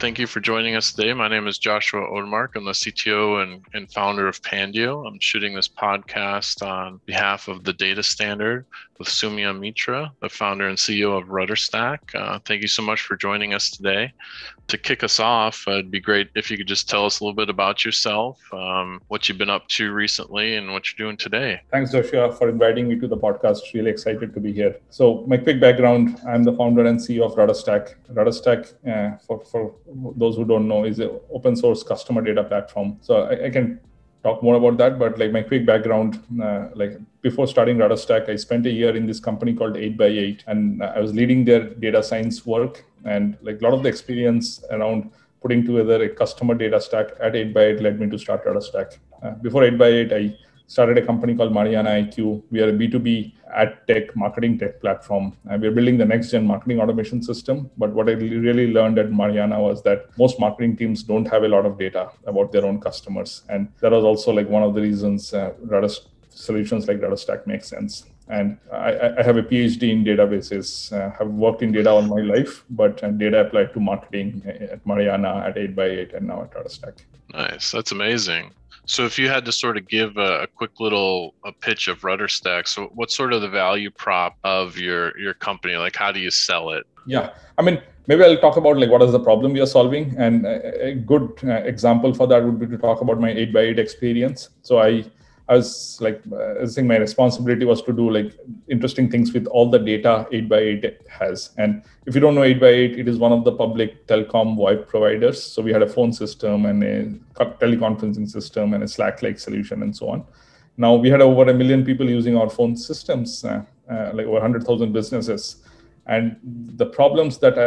Thank you for joining us today. My name is Joshua Odemark. I'm the CTO and, and founder of Pandio. I'm shooting this podcast on behalf of the Data Standard with Soumya Mitra, the founder and CEO of RudderStack. Uh, thank you so much for joining us today. To kick us off, it'd be great if you could just tell us a little bit about yourself, um, what you've been up to recently, and what you're doing today. Thanks, Joshua, for inviting me to the podcast. Really excited to be here. So, my quick background I'm the founder and CEO of RudderStack. RudderStack, uh, for, for those who don't know, is an open source customer data platform. So, I, I can talk more about that but like my quick background uh, like before starting rudderstack i spent a year in this company called 8x8 and i was leading their data science work and like a lot of the experience around putting together a customer data stack at 8x8 led me to start rudderstack uh, before 8x8 i started a company called Mariana IQ. We are a B2B ad tech marketing tech platform. And we're building the next gen marketing automation system. But what I really learned at Mariana was that most marketing teams don't have a lot of data about their own customers. And that was also like one of the reasons uh, solutions like RudderStack make sense. And I, I, have a PhD in databases. Uh, have worked in data all my life, but uh, data applied to marketing at Mariana, at 8x8, and now at RudderStack. Nice. That's amazing. So if you had to sort of give a, a, quick little a pitch of RudderStack, so what's sort of the value prop of your your company? Like how do you sell it? Yeah, I mean maybe I'll talk about like what is the problem we are solving, and a, a good uh, example for that would be to talk about my eight by eight experience. So I I was like, uh, I think my responsibility was to do like interesting things with all the data 8x8 has. And if you don't know 8x8, it is one of the public telecom VoIP providers. So we had a phone system and a teleconferencing system and a Slack-like solution and so on. Now we had over a million people using our phone systems, uh, uh, like over 100,000 businesses. And the problems that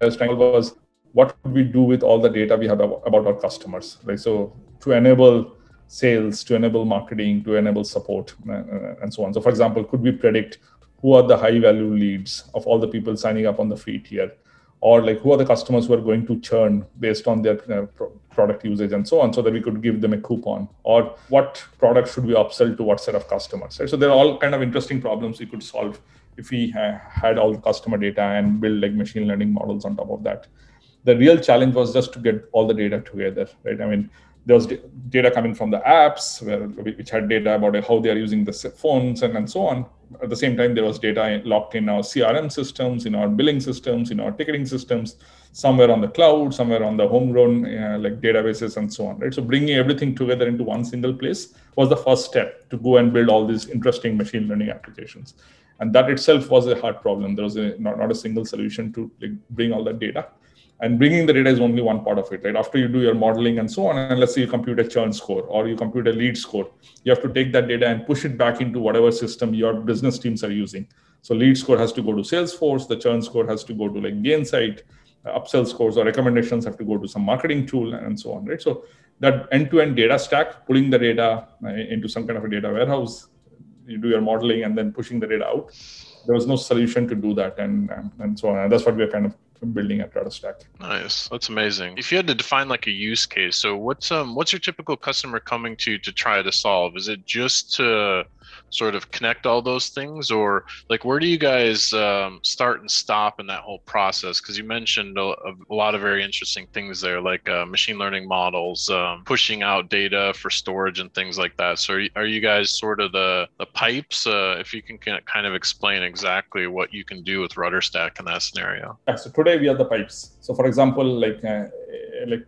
I was trying was, what could we do with all the data we have about our customers? Right. So to enable sales, to enable marketing, to enable support, uh, uh, and so on. So, for example, could we predict who are the high value leads of all the people signing up on the free tier? Or like who are the customers who are going to churn based on their uh, product usage and so on, so that we could give them a coupon? Or what product should we upsell to what set of customers? Right? So there are all kind of interesting problems we could solve if we uh, had all the customer data and build like machine learning models on top of that. The real challenge was just to get all the data together, right? I mean, there was data coming from the apps where, which had data about how they are using the phones and, and so on. At the same time there was data locked in our crm systems in our billing systems in our ticketing systems somewhere on the cloud somewhere on the homegrown uh, like databases and so on right? So bringing everything together into one single place was the first step to go and build all these interesting machine learning applications. And that itself was a hard problem. There was a, not, not a single solution to like, bring all that data and bringing the data is only one part of it right? After you do your modeling and so on and let's say you compute a churn score or you compute a lead score you have to take that data and push it back into whatever system your business teams are using. So lead score has to go to salesforce the churn score has to go to like gainsight uh, upsell scores or recommendations have to go to some marketing tool and so on right? So that end-to-end data stack pulling the data uh, into some kind of a data warehouse you do your modeling and then pushing the data out there was no solution to do that and and so on. And that's what we're kind of building at Stack. Nice, that's amazing. If you had to define like a use case, so what's um what's your typical customer coming to to try to solve? Is it just to sort of connect all those things or like where do you guys um, start and stop in that whole process? Because you mentioned a, a, lot of very interesting things there like uh, machine learning models um, pushing out data for storage and things like that. So are you, are you guys sort of the, the pipes? Uh, if you can kind of explain exactly what you can do with rudderstack in that scenario. Yeah, so today we are the pipes. So for example like uh, like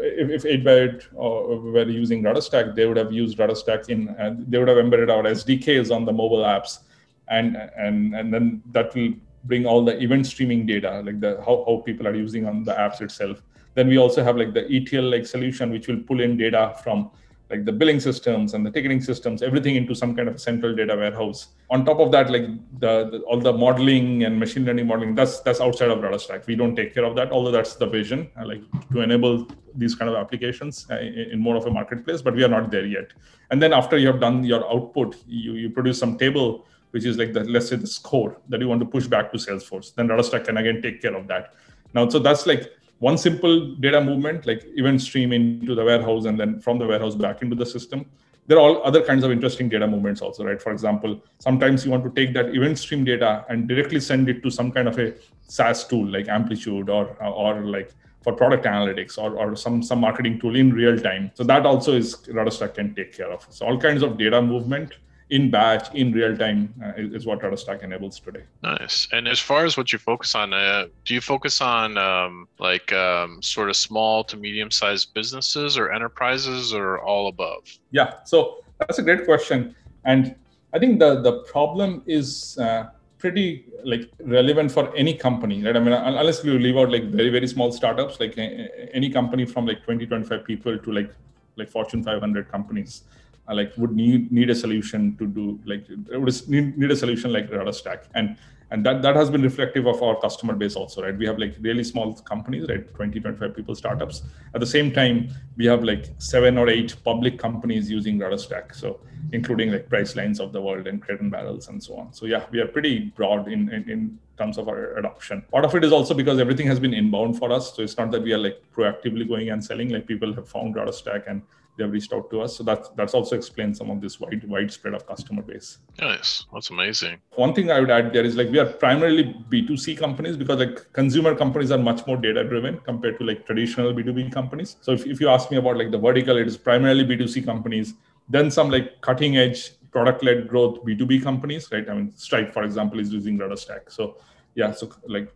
if, if 8x8 uh, were using RudderStack, they would have used RudderStack in, uh, they would have embedded our SDKs on the mobile apps. And, and, and then that will bring all the event streaming data, like the how, how people are using on the apps itself. Then we also have like the ETL like solution, which will pull in data from like the billing systems and the ticketing systems, everything into some kind of central data warehouse. On top of that, like the, the, all the modeling and machine learning modeling, that's that's outside of RudderStack. We don't take care of that, although that's the vision, uh, like to enable these kind of applications uh, in, more of a marketplace. But we are not there yet. And then after you have done your output, you you produce some table which is like the let's say the score that you want to push back to Salesforce. Then RudderStack can again take care of that. Now, so that's like one simple data movement, like event stream into the warehouse and then from the warehouse back into the system. There are all other kinds of interesting data movements also, right? For example, sometimes you want to take that event stream data and directly send it to some kind of a SaaS tool like Amplitude or or like for product analytics or, or some some marketing tool in real time. So that also is Rudderstack can take care of. So all kinds of data movement in batch in real time uh, is, is, what Rudderstack enables today. Nice. And as far as what you focus on, uh, do you focus on um, like um, sort of small to medium sized businesses or enterprises or all above? Yeah. So that's a great question, and I think the the problem is. Uh, pretty like relevant for any company right i mean unless you leave out like very very small startups like any company from like 20 25 people to like like fortune 500 companies uh, like would need need a solution to do like would need, need a solution like Rudderstack and and that that has been reflective of our customer base also right? We have like really small companies right? 20 25 people startups. At the same time we have like seven or eight public companies using Rudderstack so including like Pricelines of the world and crate and barrels and so on. So yeah we are pretty broad in, in in terms of our adoption part of it is also because everything has been inbound for us so it's not that we are like proactively going and selling like people have found Rudderstack and they have reached out to us. So that's that's also explains some of this wide widespread of customer base. Nice, that's amazing. One thing I would add there is like we are primarily B2C companies because like consumer companies are much more data driven compared to like traditional B2B companies. So if, if you ask me about like the vertical, it is primarily B2C companies, then some like cutting edge product led growth B2B companies, right? I mean, Stripe, for example, is using Rudderstack. So yeah, so like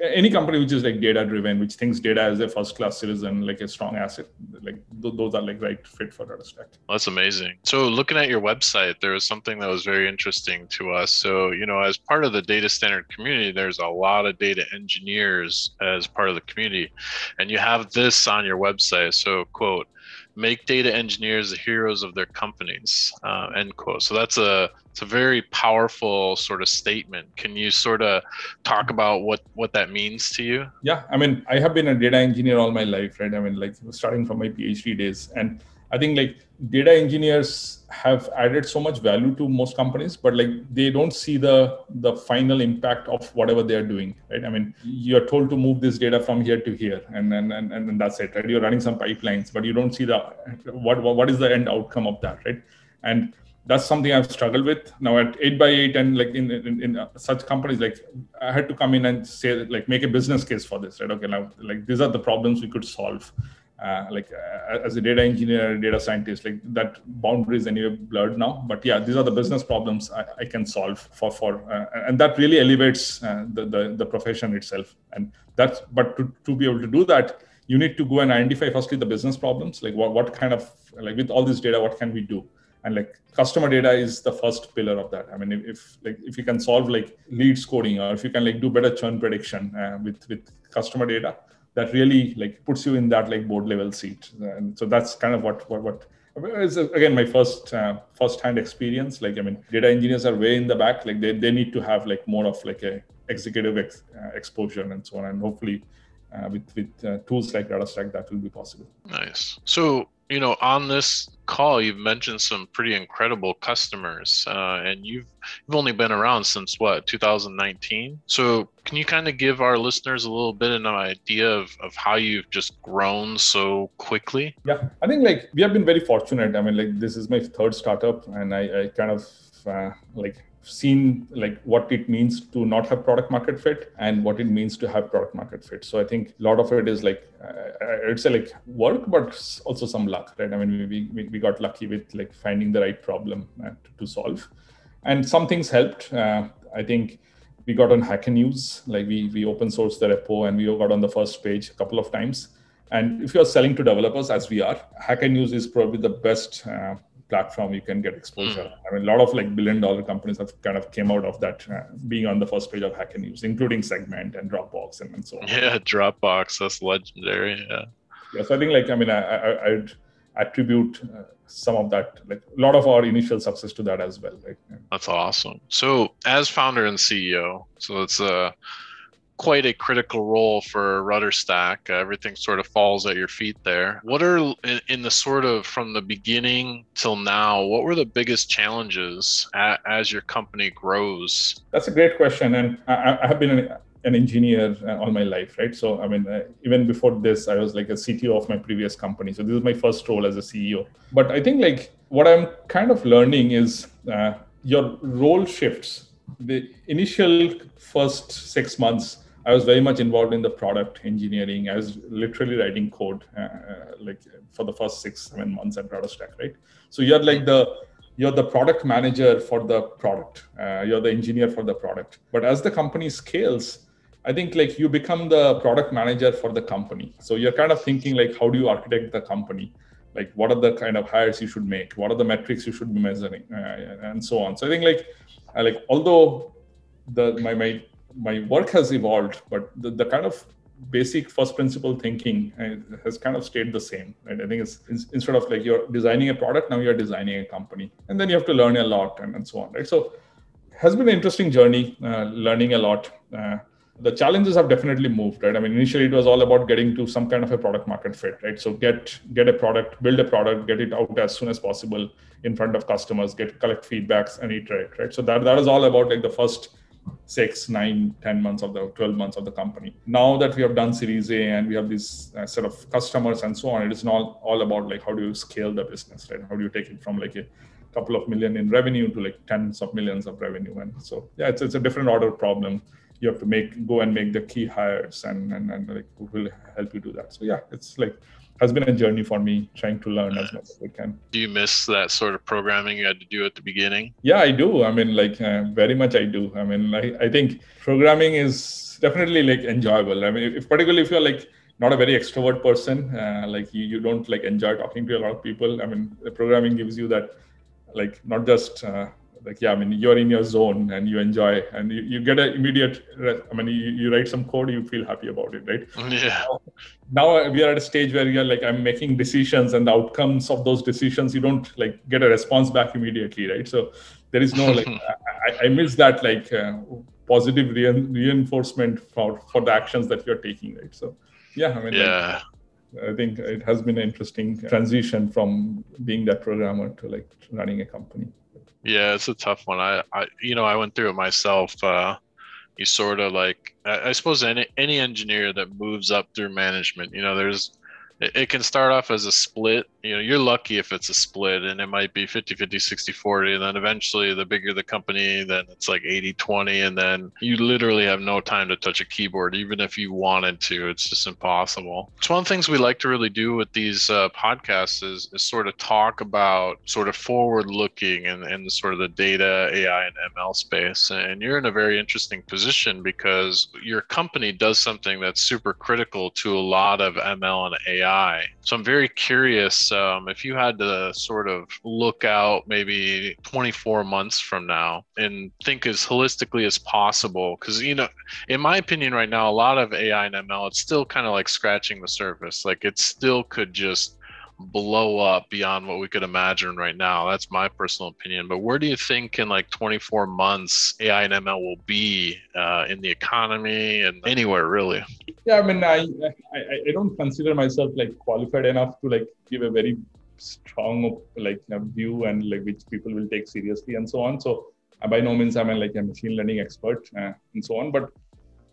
any company which is like data driven which thinks data as a first class citizen like a strong asset like th- those are like right fit for Rudderstack. that's amazing. So looking at your website there was something that was very interesting to us. So you know as part of the data standard community there's a lot of data engineers as part of the community and you have this on your website. So quote make data engineers the heroes of their companies uh, end quote. So that's a it's a very powerful sort of statement. Can you sort of talk about what what that means to you? Yeah i mean i have been a data engineer all my life right? I mean like starting from my phd days. And i think like data engineers have added so much value to most companies but like they don't see the the final impact of whatever they are doing right? I mean you're told to move this data from here to here and and and, and that's it right? You're running some pipelines but you don't see the what what is the end outcome of that right? And that's something I've struggled with. Now at eight by eight and like in, in, in such companies, like I had to come in and say like make a business case for this, right? Okay, now like these are the problems we could solve uh, like uh, as a data engineer, data scientist, like that boundary is anyway blurred now. But yeah, these are the business problems I, I can solve for for, uh, and that really elevates uh, the, the, the profession itself. And that's but to, to be able to do that, you need to go and identify firstly the business problems, like what what kind of like with all this data, what can we do? And like customer data is the first pillar of that. I mean, if, if like if you can solve like lead scoring or if you can like do better churn prediction uh, with with customer data that really like puts you in that like board level seat. And so that's kind of what what, what is again my first uh, first hand experience. Like i mean data engineers are way in the back. Like they, they need to have like more of like a executive ex, uh, exposure and so on. And hopefully uh, with with uh, tools like Rudderstack that will be possible. Nice. So you know, on this call, you've mentioned some pretty incredible customers, uh, and you've you've only been around since what 2019. So, can you kind of give our listeners a little bit of an idea of, of how you've just grown so quickly? Yeah, I think like we have been very fortunate. I mean, like this is my third startup, and I, I kind of uh, like seen like what it means to not have product market fit and what it means to have product market fit. So i think a lot of it is like uh, it's like work but also some luck right? I mean we, we, we got lucky with like finding the right problem uh, to, to, solve. And some things helped. Uh, i think we got on hacker news like we we open sourced the repo and we got on the first page a couple of times. And if you're selling to developers as we are hacker news is probably the best uh, platform you can get exposure. Mm. i mean a lot of like billion dollar companies have kind of came out of that uh, being on the first page of hacker news including segment and dropbox and, and so on. Yeah dropbox that's legendary yeah. Yeah so i think like i mean i, I would attribute uh, some of that like a lot of our initial success to that as well right? That's awesome. So as founder and ceo so it's a uh, quite a critical role for Rudderstack. Uh, everything sort of falls at your feet there. What are in, in, the sort of from the beginning till now? What were the biggest challenges as your company grows? That's a great question, and I, I have been an, an engineer uh, all my life, right? So I mean, uh, even before this, I was like a CTO of my previous company. So this is my first role as a CEO. But I think like what I'm kind of learning is uh, your role shifts. The initial first six months I was very much involved in the product engineering. I was literally writing code uh, uh like for the first six, seven months at RudderStack, right? So you're like the you're the product manager for the product. Uh, you're the engineer for the product. But as the company scales, I think like you become the product manager for the company. So you're kind of thinking like, how do you architect the company? Like, what are the kind of hires you should make? What are the metrics you should be measuring, uh, and so on. So I think like, like although the my my my work has evolved, but the, the kind of basic first principle thinking uh, has kind of stayed the same right? I think it's, instead of like you're designing a product now you're designing a company and then you have to learn a lot and, and so on right? So has been an interesting journey uh, learning a lot. Uh, the challenges have definitely moved right? I mean initially it was all about getting to some kind of a product market fit right? So get get a product build a product get it out as soon as possible in front of customers get collect feedbacks and iterate right? So that that is all about like the first six, nine, 10 months of the 12 months of the company. Now that we have done Series A and we have this uh, set of customers and so on, it is not all about like how do you scale the business, right? How do you take it from like a couple of million in revenue to like tens of millions of revenue? And so yeah, it's it's a different order problem. You have to make go and make the key hires and and, and like will help you do that. So yeah, it's like has been a journey for me trying to learn as much as I can. Do you miss that sort of programming you had to do at the beginning? Yeah, I do. I mean, like uh, very much I do. I mean, I, I think programming is definitely like enjoyable. I mean, if particularly if you're like not a very extrovert person, uh, like you, you don't like enjoy talking to a lot of people. I mean, the programming gives you that like not just uh, like yeah i mean you're in your zone and you enjoy and you, you get an immediate i mean you, you write some code you feel happy about it right? Yeah. Now we are at a stage where you're like i'm making decisions and the outcomes of those decisions you don't like get a response back immediately right? So there is no like I, I, miss that like uh, positive re- reinforcement for for the actions that you're taking right? So yeah i mean yeah. like, I think it has been an interesting transition from being that programmer to like running a company. Yeah, it's a tough one. I, I you know, I went through it myself. Uh, you sort of like, I, I suppose any any engineer that moves up through management, you know, there's it, it can start off as a split. You know you're lucky if it's a split and it might be 50 50 60 40 and then eventually the bigger the company then it's like 80 20 and then you literally have no time to touch a keyboard. Even if you wanted to it's just impossible. It's one of the things we like to really do with these uh, podcasts is, is sort of talk about sort of forward looking and, and sort of the data ai and ml space. And you're in a very interesting position because your company does something that's super critical to a lot of ml and ai so i'm very curious um, if you had to sort of look out maybe 24 months from now and think as holistically as possible, because, you know, in my opinion, right now, a lot of AI and ML, it's still kind of like scratching the surface. Like it still could just blow up beyond what we could imagine right now. That's my personal opinion. But where do you think in like 24 months AI and ML will be uh, in the economy and anywhere really? Yeah, I mean, I, I I don't consider myself like qualified enough to like give a very strong like view and like which people will take seriously and so on. So uh, by no means I'm like a machine learning expert uh, and so on. But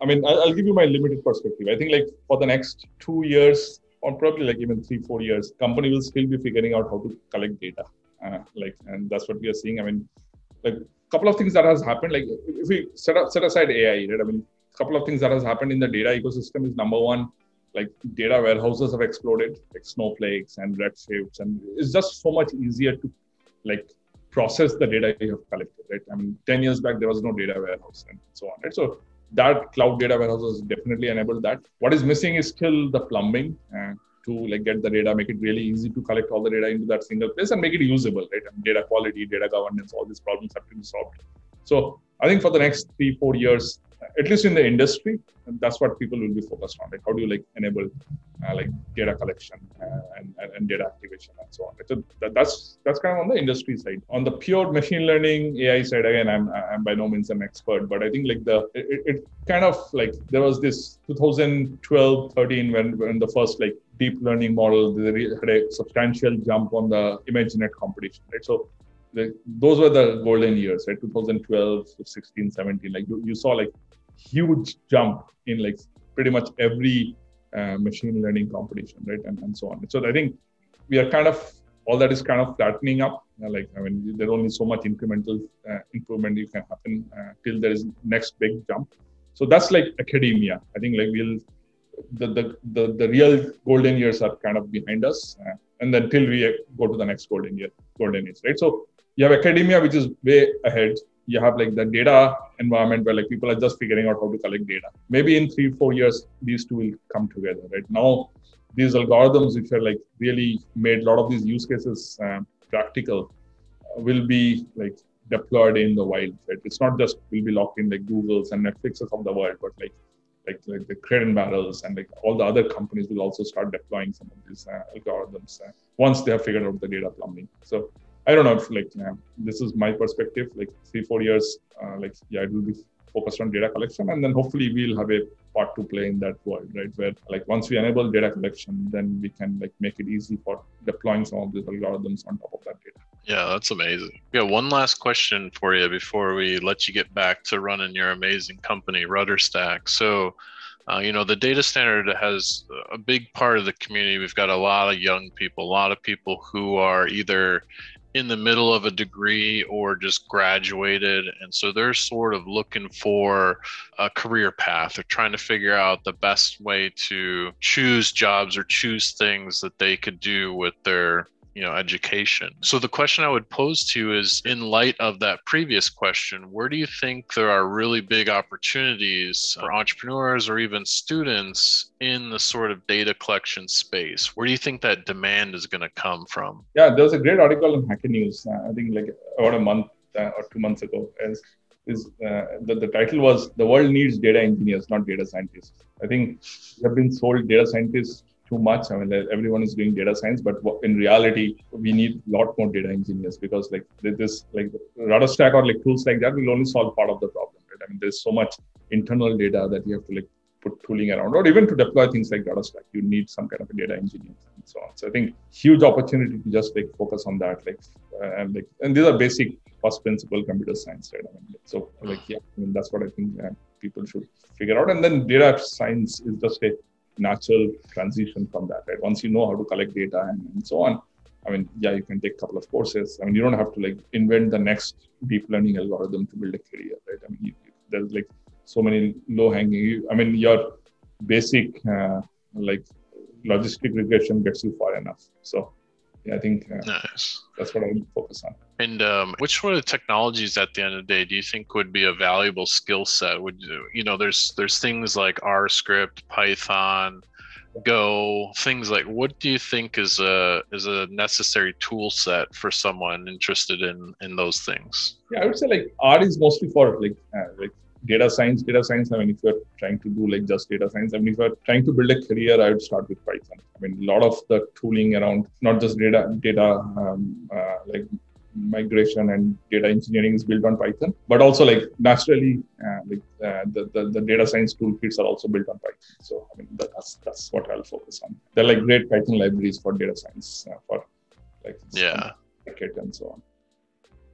I mean, I'll, I'll give you my limited perspective. I think like for the next two years, or probably like even three, four years, company will still be figuring out how to collect data. Uh, like, and that's what we are seeing. I mean, like a couple of things that has happened. Like if we set up set aside AI, right? I mean, a couple of things that has happened in the data ecosystem is number one, like data warehouses have exploded, like Snowflakes and Redshifts, and it's just so much easier to like process the data you have collected, right? I mean, 10 years back, there was no data warehouse and so on, right? So that cloud data warehouses definitely enabled that. What is missing is still the plumbing to like get the data, make it really easy to collect all the data into that single place and make it usable, right? And data quality, data governance, all these problems have to be solved. So I think for the next three, four years, at least in the industry, that's what people will be focused on. Like how do you like enable uh, like data collection uh, and, and, data activation and so on. So that, that's that's kind of on the industry side. On the pure machine learning AI side, again, I'm I'm by no means an expert, but I think like the it, it kind of like there was this 2012, 13 when when the first like deep learning model had a substantial jump on the ImageNet competition, right? So the, those were the golden years, right? 2012, 16, 17. Like you, you saw like huge jump in like pretty much every uh, machine learning competition, right? And, and so on. So I think we are kind of all that is kind of flattening up. Uh, like I mean, there's only so much incremental uh, improvement you can happen uh, till there is next big jump. So that's like academia. I think like we'll the the the, the real golden years are kind of behind us, uh, and then till we go to the next golden year, golden age, right? So you have academia, which is way ahead. You have like the data environment where like people are just figuring out how to collect data. Maybe in three, four years, these two will come together. Right now, these algorithms, which are like really made a lot of these use cases uh, practical, uh, will be like deployed in the wild. Right? It's not just will be locked in like Google's and Netflixes of the world, but like like, like the Crate and Barrels and like all the other companies will also start deploying some of these uh, algorithms uh, once they have figured out the data plumbing. So I don't know if like this is my perspective. Like three four years, uh, like yeah, it will be focused on data collection, and then hopefully we'll have a part to play in that world, right? Where like once we enable data collection, then we can like make it easy for deploying some of these algorithms on top of that data. Yeah, that's amazing. Yeah, one last question for you before we let you get back to running your amazing company, RudderStack. So uh, you know, the data standard has a big part of the community. We've got a lot of young people, a lot of people who are either in the middle of a degree or just graduated. And so they're sort of looking for a career path. They're trying to figure out the best way to choose jobs or choose things that they could do with their you know education. So the question i would pose to you is in light of that previous question where do you think there are really big opportunities for entrepreneurs or even students in the sort of data collection space? Where do you think that demand is going to come from? Yeah there was a great article in hacker news uh, i think like about a month uh, or two months ago as is uh, the, the title was the world needs data engineers not data scientists. I think we have been sold data scientists too much. I mean, everyone is doing data science, but in reality, we need a lot more data engineers because like this, like RudderStack or like tools like that will only solve part of the problem. Right? I mean, there's so much internal data that you have to like put tooling around, or even to deploy things like RudderStack, you need some kind of a data engineer and so on. So I think huge opportunity to just like focus on that, like uh, and like and these are basic first principle computer science, right? I mean, so like yeah, I mean that's what I think uh, people should figure out, and then data science is just a natural transition from that, right? Once you know how to collect data and, and so on, I mean, yeah, you can take a couple of courses. I mean, you don't have to like invent the next deep learning algorithm to build a career, right? I mean, you, there's like so many low hanging. I mean, your basic uh, like logistic regression gets you far enough. So yeah, I think uh, nice. that's what I would focus on. And um, which sort of the technologies at the end of the day do you think would be a valuable skill set? Would you, you know, there's there's things like R script, Python, Go, things like what do you think is a is a necessary tool set for someone interested in in those things? Yeah, I would say like R is mostly for like uh, like data science, data science. I mean, if you're trying to do like just data science, I mean, if you're trying to build a career, I would start with Python. I mean, a lot of the tooling around not just data, data um, uh, like migration and data engineering is built on Python, but also like naturally, uh, like uh, the, the, the data science toolkits are also built on Python. So I mean, that's that's what I'll focus on. They're like great Python libraries for data science uh, for like yeah, and so on.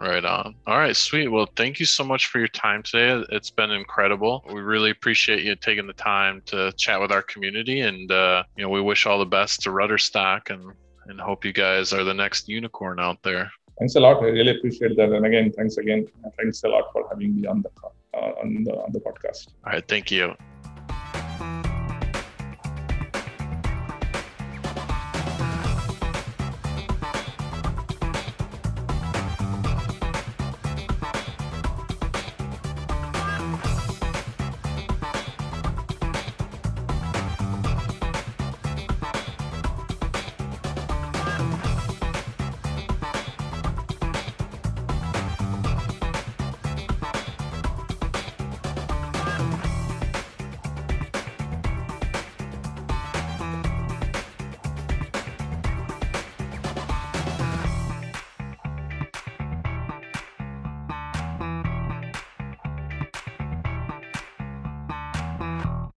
Right on. All right, sweet. Well, thank you so much for your time today. It's been incredible. We really appreciate you taking the time to chat with our community, and uh, you know, we wish all the best to RudderStack, and and hope you guys are the next unicorn out there. Thanks a lot. I really appreciate that. And again, thanks again. Thanks a lot for having me on the uh, on the on the podcast. All right, thank you.